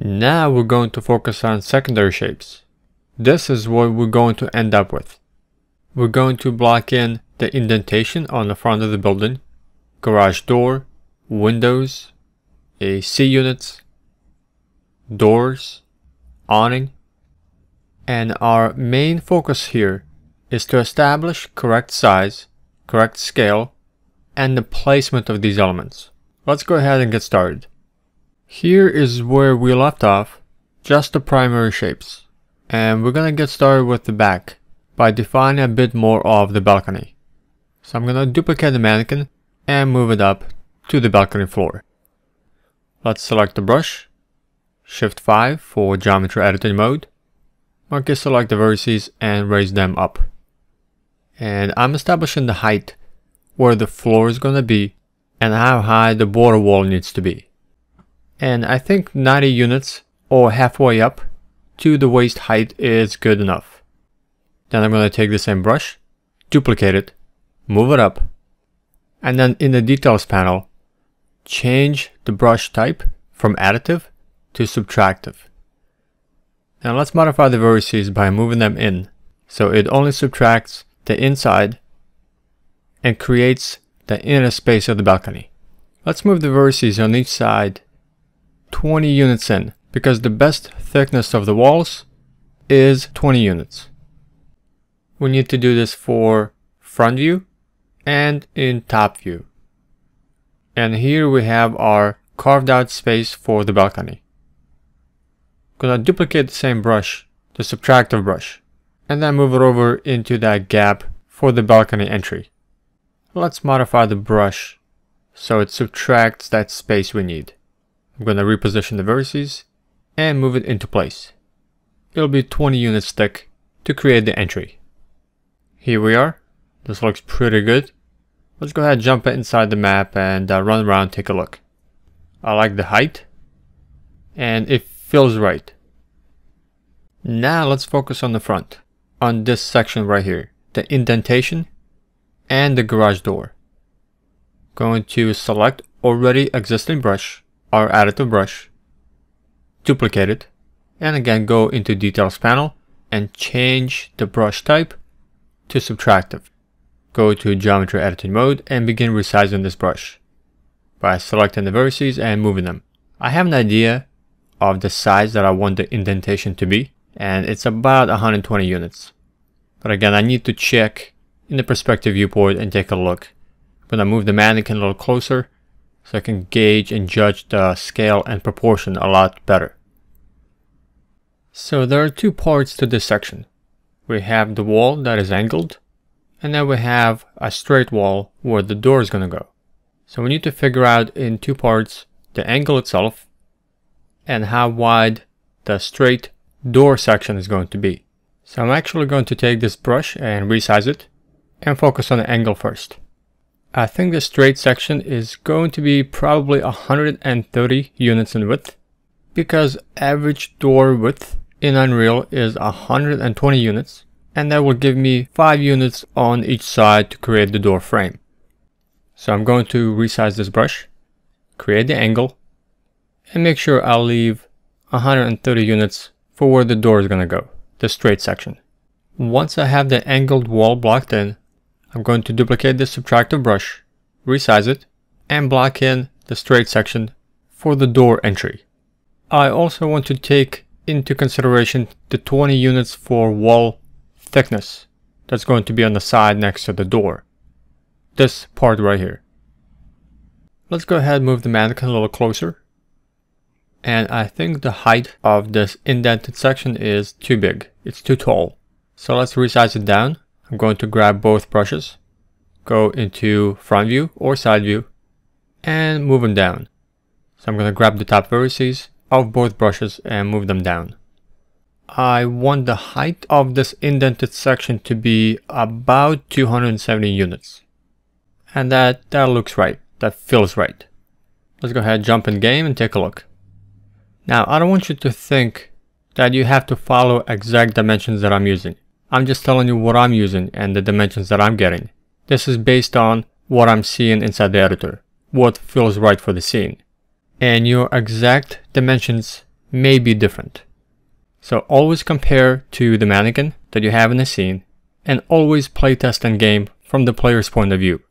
Now we're going to focus on secondary shapes. This is what we're going to end up with. We're going to block in the indentation on the front of the building, garage door, windows, AC units, doors, awning, and our main focus here is to establish correct size, correct scale, and the placement of these elements. Let's go ahead and get started. Here is where we left off, just the primary shapes. And we're gonna get started with the back by defining a bit more of the balcony. So I'm gonna duplicate the mannequin and move it up to the balcony floor. Let's select the brush, Shift 5 for geometry editing mode. Mark Okay, select the vertices and raise them up. And I'm establishing the height where the floor is gonna be and how high the border wall needs to be and I think 90 units or halfway up to the waist height is good enough. Then I'm going to take the same brush, duplicate it, move it up, and then in the details panel, change the brush type from additive to subtractive. Now let's modify the vertices by moving them in, so it only subtracts the inside and creates the inner space of the balcony. Let's move the vertices on each side 20 units in because the best thickness of the walls is 20 units. We need to do this for front view and in top view. And here we have our carved out space for the balcony. Gonna duplicate the same brush, the subtractive brush, and then move it over into that gap for the balcony entry. Let's modify the brush so it subtracts that space we need. I'm going to reposition the vertices and move it into place. It'll be 20 units thick to create the entry. Here we are. This looks pretty good. Let's go ahead and jump inside the map and uh, run around take a look. I like the height and it feels right. Now let's focus on the front, on this section right here, the indentation and the garage door. Going to select already existing brush our additive brush, duplicate it, and again go into details panel and change the brush type to subtractive. Go to geometry editing mode and begin resizing this brush by selecting the vertices and moving them. I have an idea of the size that I want the indentation to be and it's about 120 units. But again, I need to check in the perspective viewport and take a look. When I'm gonna move the mannequin a little closer so I can gauge and judge the scale and proportion a lot better. So there are two parts to this section. We have the wall that is angled, and then we have a straight wall where the door is going to go. So we need to figure out in two parts the angle itself and how wide the straight door section is going to be. So I'm actually going to take this brush and resize it and focus on the angle first. I think the straight section is going to be probably 130 units in width because average door width in Unreal is 120 units and that will give me 5 units on each side to create the door frame. So I'm going to resize this brush, create the angle, and make sure I'll leave 130 units for where the door is going to go, the straight section. Once I have the angled wall blocked in, I'm going to duplicate this subtractive brush, resize it, and block in the straight section for the door entry. I also want to take into consideration the 20 units for wall thickness that's going to be on the side next to the door. This part right here. Let's go ahead and move the mannequin a little closer. And I think the height of this indented section is too big. It's too tall. So let's resize it down I'm going to grab both brushes, go into front view or side view, and move them down. So I'm going to grab the top vertices of both brushes and move them down. I want the height of this indented section to be about 270 units. And that, that looks right. That feels right. Let's go ahead, jump in game and take a look. Now, I don't want you to think that you have to follow exact dimensions that I'm using. I'm just telling you what I'm using and the dimensions that I'm getting. This is based on what I'm seeing inside the editor, what feels right for the scene. And your exact dimensions may be different. So always compare to the mannequin that you have in the scene and always playtest and game from the player's point of view.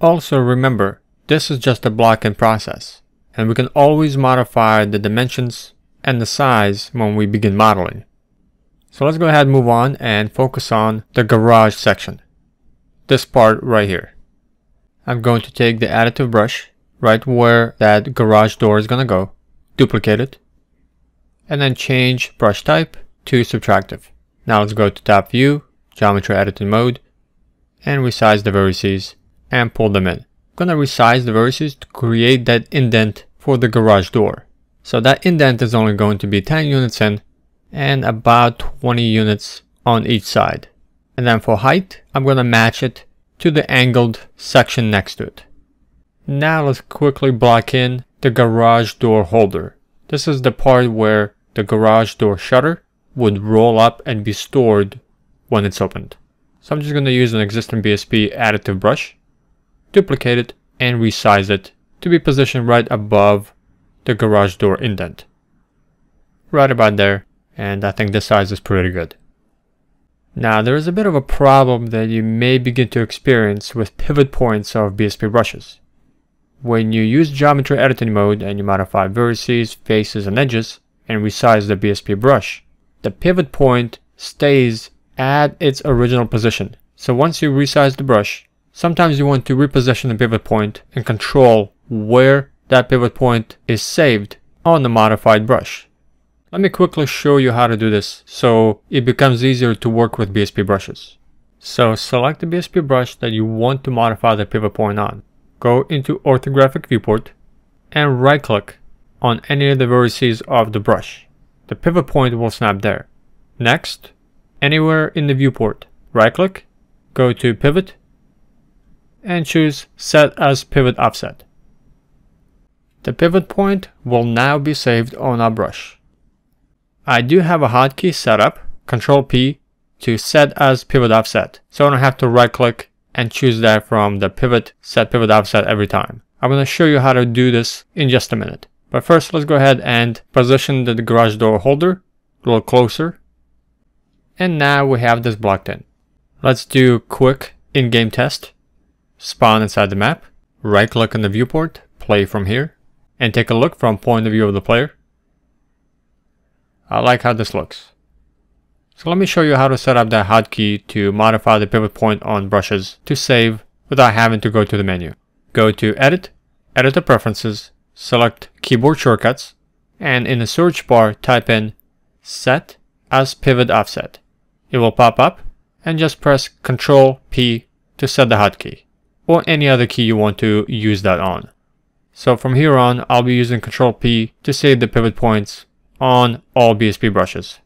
Also remember, this is just a block in process and we can always modify the dimensions and the size when we begin modeling. So let's go ahead and move on and focus on the garage section. This part right here. I'm going to take the additive brush right where that garage door is going to go, duplicate it, and then change brush type to subtractive. Now let's go to top view, geometry editing mode, and resize the vertices and pull them in. I'm gonna resize the vertices to create that indent for the garage door. So that indent is only going to be 10 units in and about 20 units on each side. And then for height, I'm gonna match it to the angled section next to it. Now let's quickly block in the garage door holder. This is the part where the garage door shutter would roll up and be stored when it's opened. So I'm just going to use an existing BSP additive brush, duplicate it, and resize it to be positioned right above the garage door indent. Right about there, and I think this size is pretty good. Now there is a bit of a problem that you may begin to experience with pivot points of BSP brushes. When you use geometry editing mode and you modify vertices, faces, and edges, and resize the BSP brush, the pivot point stays at its original position. So once you resize the brush, sometimes you want to reposition the pivot point and control where that pivot point is saved on the modified brush. Let me quickly show you how to do this so it becomes easier to work with BSP brushes. So select the BSP brush that you want to modify the pivot point on. Go into orthographic viewport and right click on any of the vertices of the brush. The pivot point will snap there. Next, anywhere in the viewport, right click, go to pivot, and choose set as pivot offset. The pivot point will now be saved on our brush. I do have a hotkey set up, Control P, to set as pivot offset, so I don't have to right click and choose that from the pivot set pivot offset every time. I'm going to show you how to do this in just a minute. But first, let's go ahead and position the garage door holder a little closer. And now we have this blocked in. Let's do a quick in-game test. Spawn inside the map, right click on the viewport, play from here, and take a look from point of view of the player. I like how this looks. So let me show you how to set up that hotkey to modify the pivot point on brushes to save without having to go to the menu. Go to Edit, Edit the Preferences, select keyboard shortcuts, and in the search bar type in set as pivot offset. It will pop up and just press Ctrl P to set the hotkey or any other key you want to use that on. So from here on, I'll be using Ctrl P to save the pivot points on all BSP brushes.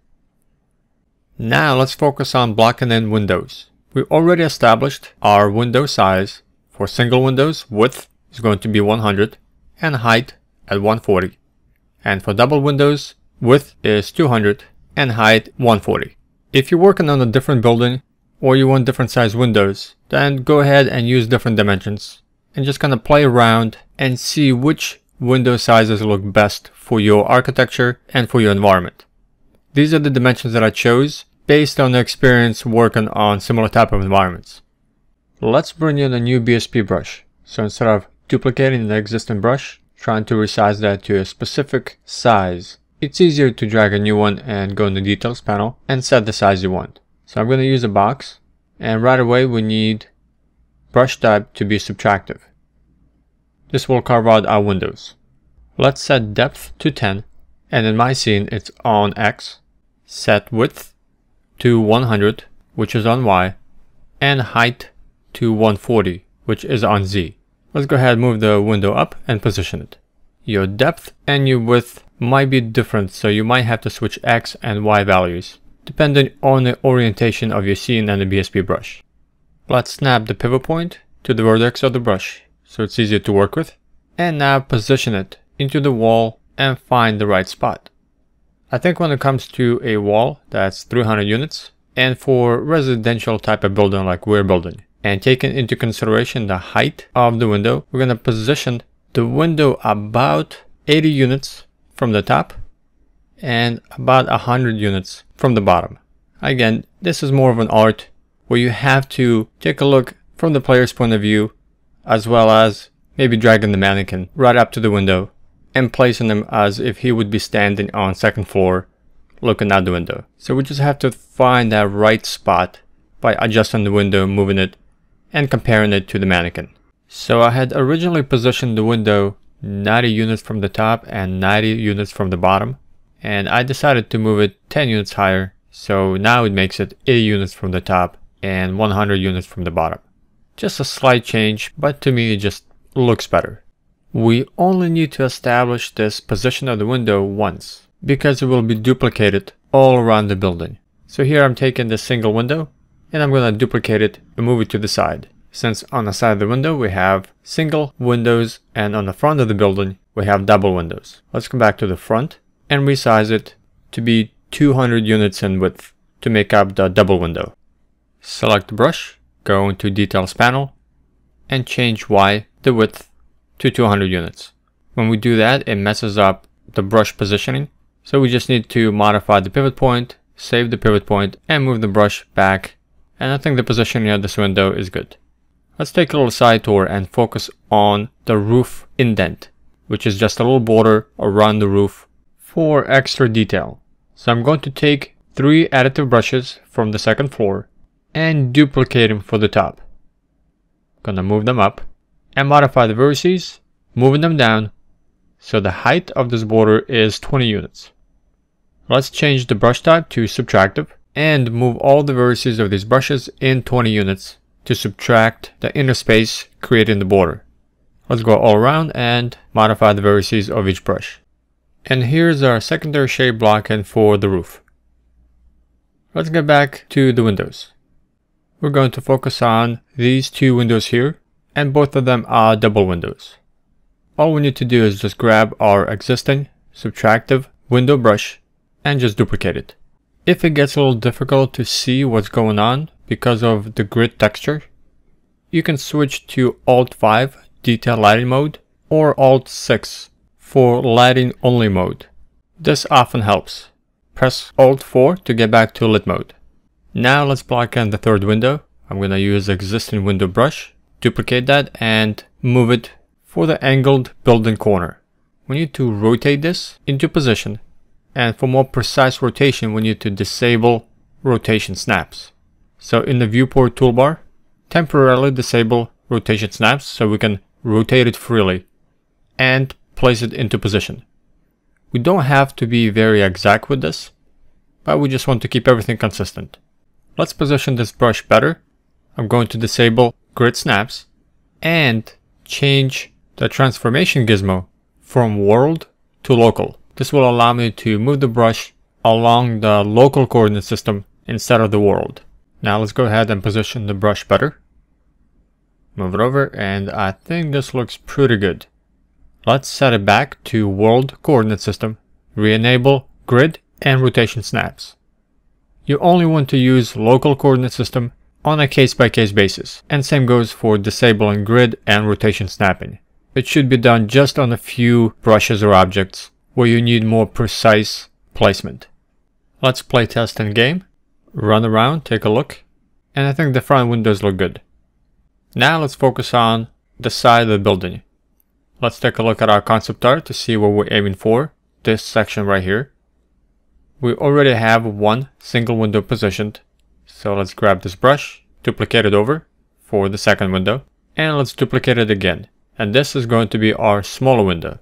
Now let's focus on blocking in windows. We already established our window size. For single windows, width is going to be 100 and height at 140. And for double windows, width is 200 and height 140. If you're working on a different building or you want different size windows, then go ahead and use different dimensions and just kind of play around and see which window sizes look best for your architecture and for your environment. These are the dimensions that I chose based on the experience working on similar type of environments. Let's bring in a new BSP brush. So instead of duplicating the existing brush, trying to resize that to a specific size. It's easier to drag a new one and go in the details panel and set the size you want. So I'm going to use a box and right away we need brush type to be subtractive. This will carve out our windows. Let's set depth to 10 and in my scene it's on X. Set width to 100 which is on Y and height to 140 which is on Z. Let's go ahead and move the window up and position it. Your depth and your width might be different, so you might have to switch X and Y values, depending on the orientation of your scene and the BSP brush. Let's snap the pivot point to the vertex of the brush, so it's easier to work with. And now position it into the wall and find the right spot. I think when it comes to a wall that's 300 units, and for residential type of building like we're building, and taking into consideration the height of the window, we're going to position the window about 80 units from the top and about 100 units from the bottom. Again, this is more of an art where you have to take a look from the player's point of view as well as maybe dragging the mannequin right up to the window and placing him as if he would be standing on second floor looking out the window. So we just have to find that right spot by adjusting the window, moving it, and comparing it to the mannequin. So I had originally positioned the window 90 units from the top and 90 units from the bottom. And I decided to move it 10 units higher. So now it makes it 80 units from the top and 100 units from the bottom. Just a slight change, but to me it just looks better. We only need to establish this position of the window once, because it will be duplicated all around the building. So here I'm taking this single window, and I'm going to duplicate it and move it to the side. Since on the side of the window we have single windows, and on the front of the building we have double windows. Let's come back to the front and resize it to be 200 units in width to make up the double window. Select the brush, go into details panel, and change Y, the width, to 200 units. When we do that, it messes up the brush positioning. So we just need to modify the pivot point, save the pivot point, and move the brush back. And I think the positioning of this window is good. Let's take a little side tour and focus on the roof indent, which is just a little border around the roof for extra detail. So I'm going to take three additive brushes from the second floor and duplicate them for the top. Gonna move them up and modify the vertices, moving them down so the height of this border is 20 units. Let's change the brush type to subtractive and move all the vertices of these brushes in 20 units to subtract the inner space creating the border. Let's go all around and modify the vertices of each brush. And here's our secondary shape blocking for the roof. Let's get back to the windows. We're going to focus on these two windows here and both of them are double windows. All we need to do is just grab our existing subtractive window brush and just duplicate it. If it gets a little difficult to see what's going on because of the grid texture, you can switch to Alt 5 detail lighting mode or Alt 6 for lighting only mode. This often helps. Press Alt 4 to get back to lit mode. Now let's block in the third window. I'm going to use existing window brush duplicate that and move it for the angled building corner. We need to rotate this into position and for more precise rotation we need to disable rotation snaps. So in the viewport toolbar, temporarily disable rotation snaps so we can rotate it freely and place it into position. We don't have to be very exact with this, but we just want to keep everything consistent. Let's position this brush better. I'm going to disable grid snaps, and change the transformation gizmo from world to local. This will allow me to move the brush along the local coordinate system instead of the world. Now let's go ahead and position the brush better. Move it over and I think this looks pretty good. Let's set it back to world coordinate system, re-enable grid and rotation snaps. You only want to use local coordinate system on a case-by-case -case basis, and same goes for disabling grid and rotation snapping. It should be done just on a few brushes or objects where you need more precise placement. Let's play test in game, run around, take a look, and I think the front windows look good. Now let's focus on the side of the building. Let's take a look at our concept art to see what we're aiming for, this section right here. We already have one single window positioned so let's grab this brush, duplicate it over for the second window, and let's duplicate it again. And this is going to be our smaller window.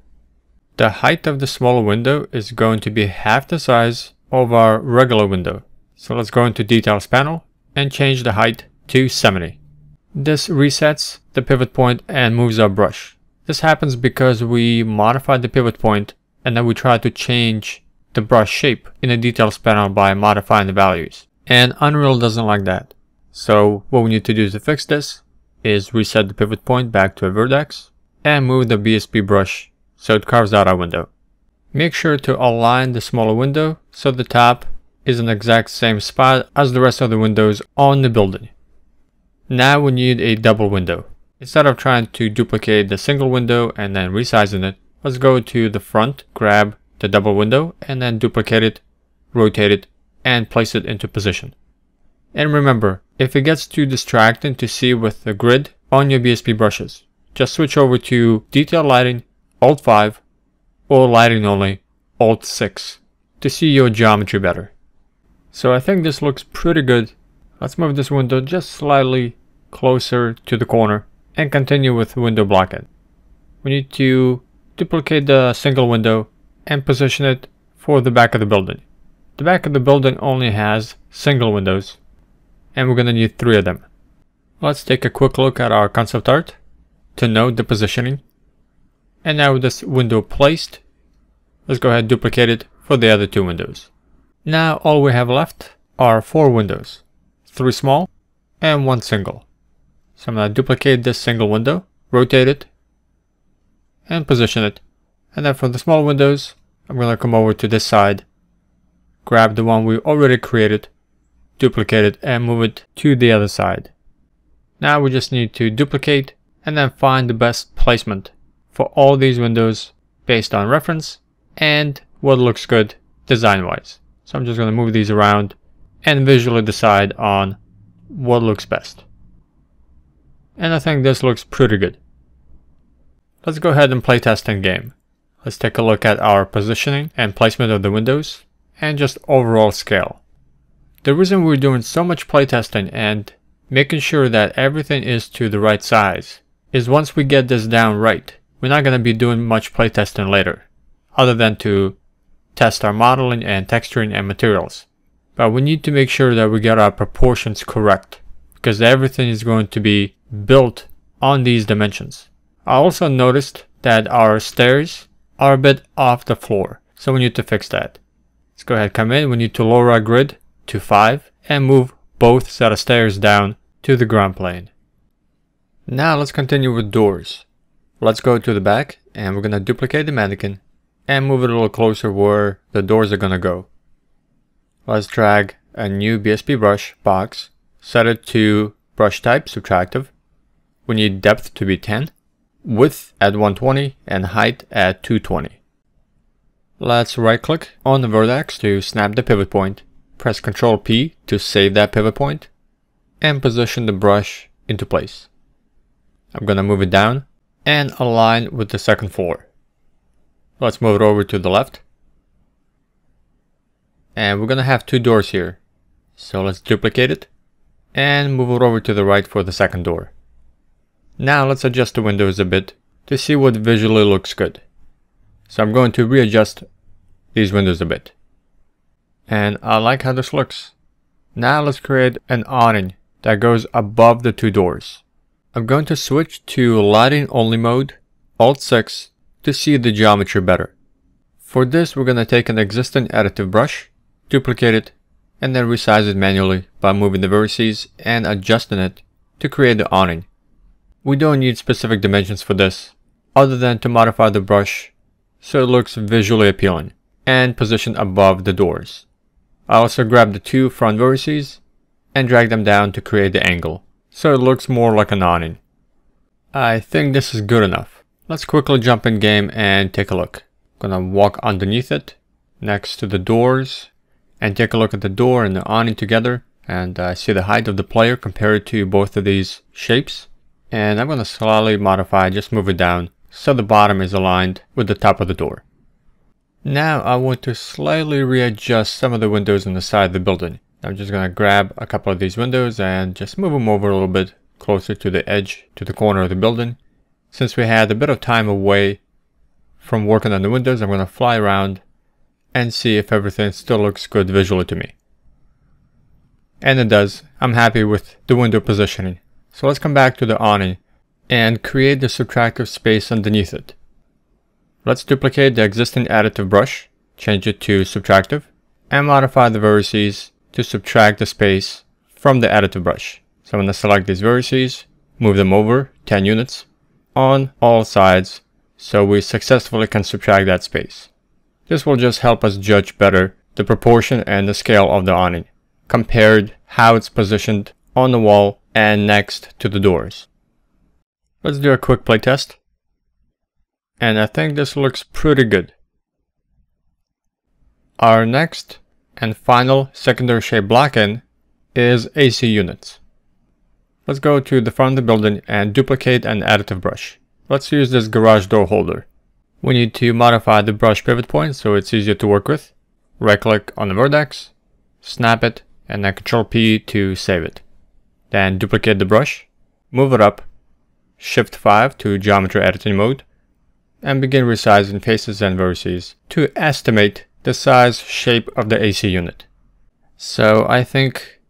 The height of the smaller window is going to be half the size of our regular window. So let's go into details panel and change the height to 70. This resets the pivot point and moves our brush. This happens because we modified the pivot point and then we try to change the brush shape in the details panel by modifying the values. And Unreal doesn't like that. So what we need to do to fix this is reset the pivot point back to a vertex and move the BSP brush so it carves out our window. Make sure to align the smaller window so the top is in the exact same spot as the rest of the windows on the building. Now we need a double window. Instead of trying to duplicate the single window and then resizing it, let's go to the front, grab the double window and then duplicate it, rotate it, and place it into position. And remember, if it gets too distracting to see with the grid on your BSP brushes, just switch over to Detail Lighting, Alt 5, or Lighting Only, Alt 6, to see your geometry better. So I think this looks pretty good. Let's move this window just slightly closer to the corner and continue with window blocking. We need to duplicate the single window and position it for the back of the building. The back of the building only has single windows and we're going to need three of them. Let's take a quick look at our concept art to note the positioning. And now with this window placed, let's go ahead and duplicate it for the other two windows. Now all we have left are four windows, three small and one single. So I'm going to duplicate this single window, rotate it, and position it. And then for the small windows, I'm going to come over to this side, grab the one we already created, duplicate it, and move it to the other side. Now we just need to duplicate and then find the best placement for all these windows based on reference and what looks good design wise. So I'm just going to move these around and visually decide on what looks best. And I think this looks pretty good. Let's go ahead and play test in game. Let's take a look at our positioning and placement of the windows and just overall scale. The reason we're doing so much playtesting and making sure that everything is to the right size is once we get this down right, we're not going to be doing much playtesting later, other than to test our modeling and texturing and materials. But we need to make sure that we get our proportions correct, because everything is going to be built on these dimensions. I also noticed that our stairs are a bit off the floor, so we need to fix that. Let's go ahead come in, we need to lower our grid to 5 and move both set of stairs down to the ground plane. Now let's continue with doors. Let's go to the back and we're gonna duplicate the mannequin and move it a little closer where the doors are gonna go. Let's drag a new BSP brush box, set it to brush type subtractive. We need depth to be 10 width at 120 and height at 220. Let's right click on the vertex to snap the pivot point, press Ctrl P to save that pivot point, and position the brush into place. I'm gonna move it down and align with the second floor. Let's move it over to the left. And we're gonna have two doors here. So let's duplicate it and move it over to the right for the second door. Now let's adjust the windows a bit to see what visually looks good. So I'm going to readjust these windows a bit. And I like how this looks. Now let's create an awning that goes above the two doors. I'm going to switch to lighting only mode, Alt 6, to see the geometry better. For this we're going to take an existing additive brush, duplicate it, and then resize it manually by moving the vertices and adjusting it to create the awning. We don't need specific dimensions for this, other than to modify the brush so it looks visually appealing and positioned above the doors. I also grab the two front vertices and drag them down to create the angle, so it looks more like an awning. I think this is good enough. Let's quickly jump in game and take a look. Gonna walk underneath it, next to the doors, and take a look at the door and the awning together, and I uh, see the height of the player compared to both of these shapes and I'm going to slightly modify, just move it down so the bottom is aligned with the top of the door. Now I want to slightly readjust some of the windows on the side of the building. I'm just going to grab a couple of these windows and just move them over a little bit closer to the edge, to the corner of the building. Since we had a bit of time away from working on the windows, I'm going to fly around and see if everything still looks good visually to me. And it does. I'm happy with the window positioning. So let's come back to the awning and create the subtractive space underneath it. Let's duplicate the existing additive brush, change it to subtractive, and modify the vertices to subtract the space from the additive brush. So I'm going to select these vertices, move them over 10 units on all sides so we successfully can subtract that space. This will just help us judge better the proportion and the scale of the awning compared how it's positioned on the wall and next to the doors. Let's do a quick playtest. And I think this looks pretty good. Our next and final secondary shape block-in is AC units. Let's go to the front of the building and duplicate an additive brush. Let's use this garage door holder. We need to modify the brush pivot point so it's easier to work with. Right click on the vertex, snap it, and then Ctrl P to save it. Then duplicate the brush, move it up, Shift 5 to geometry editing mode, and begin resizing faces and vertices to estimate the size shape of the AC unit. So I think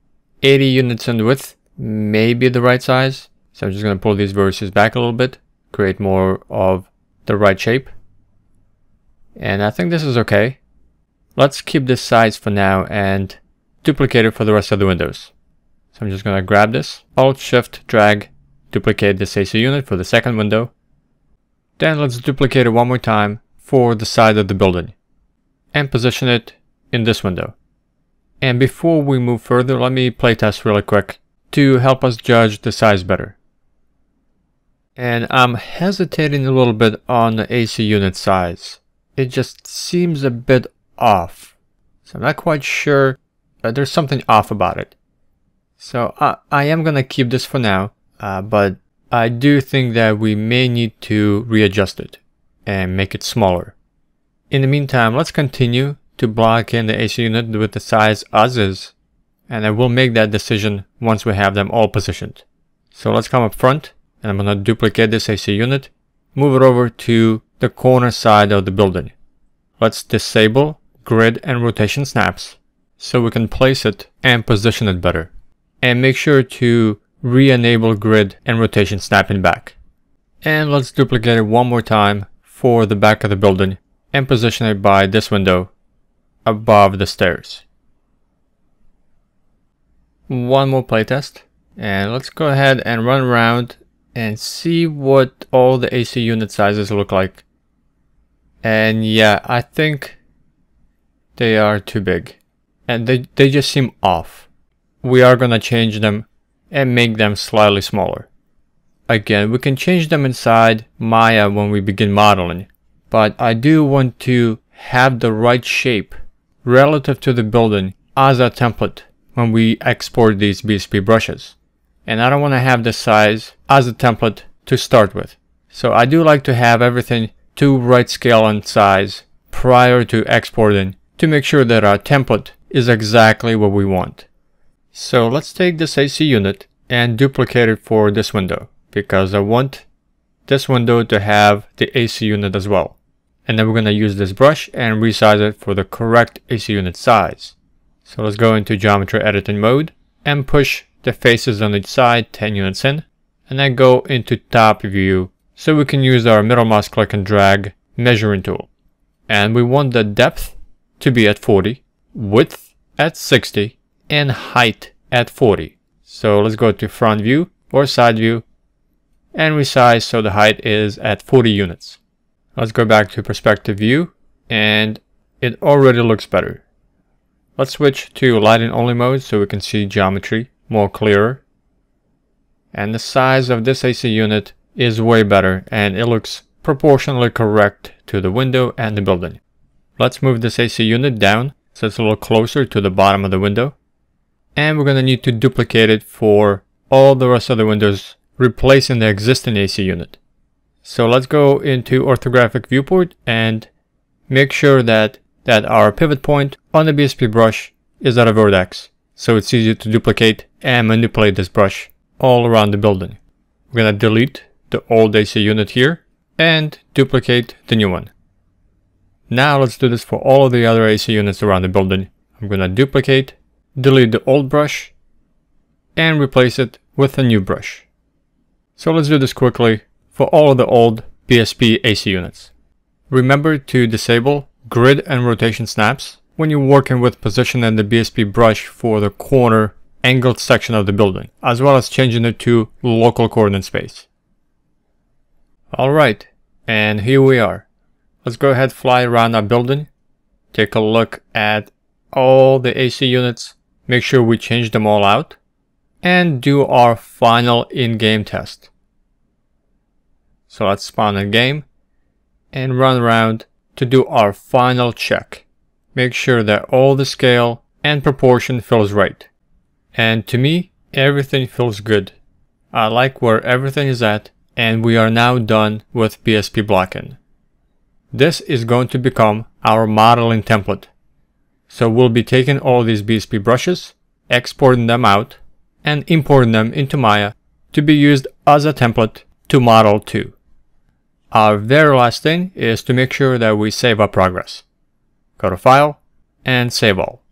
80 units in width may be the right size. So I'm just going to pull these vertices back a little bit, create more of the right shape. And I think this is okay. Let's keep this size for now and duplicate it for the rest of the windows. So I'm just going to grab this, Alt Shift drag, duplicate this AC unit for the second window. Then let's duplicate it one more time for the side of the building and position it in this window. And before we move further, let me playtest really quick to help us judge the size better. And I'm hesitating a little bit on the AC unit size. It just seems a bit off. So I'm not quite sure, but there's something off about it. So I, am gonna keep this for now, uh, but I do think that we may need to readjust it and make it smaller. In the meantime, let's continue to block in the AC unit with the size as is, and I will make that decision once we have them all positioned. So let's come up front, and I'm gonna duplicate this AC unit, move it over to the corner side of the building. Let's disable grid and rotation snaps so we can place it and position it better. And make sure to re-enable grid and rotation snapping back. And let's duplicate it one more time for the back of the building and position it by this window above the stairs. One more playtest and let's go ahead and run around and see what all the AC unit sizes look like. And yeah, I think they are too big and they, they just seem off. We are gonna change them and make them slightly smaller. Again, we can change them inside Maya when we begin modeling but I do want to have the right shape relative to the building as a template when we export these BSP brushes. And I don't want to have the size as a template to start with. So I do like to have everything to right scale and size prior to exporting to make sure that our template is exactly what we want. So let's take this AC unit and duplicate it for this window because I want this window to have the AC unit as well. And then we're going to use this brush and resize it for the correct AC unit size. So let's go into geometry editing mode and push the faces on each side 10 units in. And then go into top view so we can use our middle mouse click and drag measuring tool. And we want the depth to be at 40, width at 60, and height at 40. So let's go to front view or side view and resize so the height is at 40 units. Let's go back to perspective view and it already looks better. Let's switch to lighting only mode so we can see geometry more clearer. And the size of this AC unit is way better and it looks proportionally correct to the window and the building. Let's move this AC unit down so it's a little closer to the bottom of the window. And we're going to need to duplicate it for all the rest of the windows replacing the existing AC unit. So let's go into orthographic viewport and make sure that, that our pivot point on the BSP brush is at a vertex. So it's easy to duplicate and manipulate this brush all around the building. We're gonna delete the old AC unit here and duplicate the new one. Now let's do this for all of the other AC units around the building. I'm gonna duplicate, delete the old brush, and replace it with a new brush. So let's do this quickly for all of the old BSP AC units. Remember to disable grid and rotation snaps when you're working with position and the BSP brush for the corner angled section of the building, as well as changing it to local coordinate space. Alright, and here we are. Let's go ahead fly around our building, take a look at all the AC units, make sure we change them all out, and do our final in-game test. So let's spawn a game and run around to do our final check. make sure that all the scale and proportion feels right. And to me, everything feels good. I like where everything is at and we are now done with BSP blocking. This is going to become our modeling template. So we'll be taking all these BSP brushes, exporting them out, and importing them into Maya to be used as a template to model to. Our very last thing is to make sure that we save our progress. Go to File and Save All.